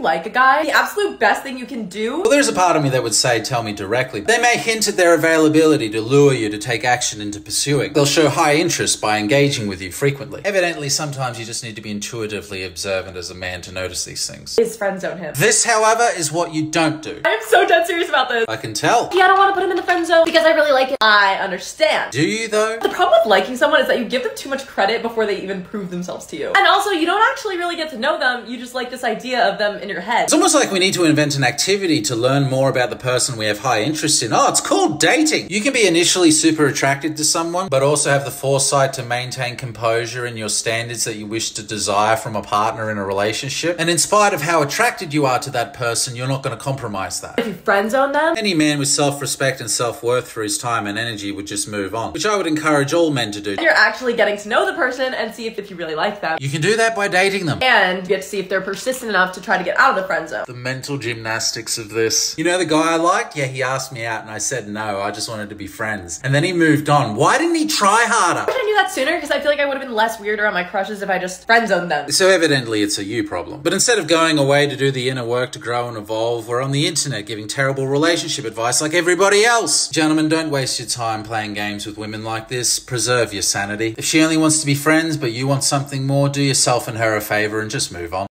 like a guy, the absolute best thing you can do Well, there's a part of me that would say, tell me directly. They may hint at their availability to lure you to take action into pursuing. They'll show high interest by engaging with you frequently. Evidently, sometimes you just need to be intuitively observant as a man to notice these things. is friend zone him. This, however, is what you don't do. I'm so dead serious about this. I can tell. Yeah, I don't want to put him in the friend zone because I really like him. I understand. Do you, though? The problem with liking someone is that you give them too much credit before they even prove themselves to you. And also, you don't actually really get to know them, you just like this idea of them in your head. It's almost like we need to invent an activity to learn more about the person we have high interest in. Oh, it's called dating. You can be initially super attracted to someone, but also have the foresight to maintain composure in your standards that you wish to desire from a partner in a relationship. And in spite of how attracted you are to that person, you're not going to compromise that. If you friend zone them, Any man with self respect and self worth for his time and energy would just move on, which I would encourage all men to do. you're actually getting to know the person and see if, if you really like them. You can do that by dating them. And you get to see if they're persistent enough to try to get out of the friend zone. The mental gymnastics of this. You know the guy I liked? Yeah, he asked me out and I said no, I just wanted to be friends. And then he moved on. Why didn't he try harder? I wish I knew that sooner because I feel like I would have been less weird around my crushes if I just friend zoned them. So evidently it's a you problem. But instead of going away to do the inner work to grow and evolve, we're on the internet giving terrible relationship advice like everybody else. Gentlemen, don't waste your time playing games with women like this. Preserve your sanity. If she only wants to be friends but you want something more, do yourself and her a favor and just move on.